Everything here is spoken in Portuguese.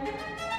Música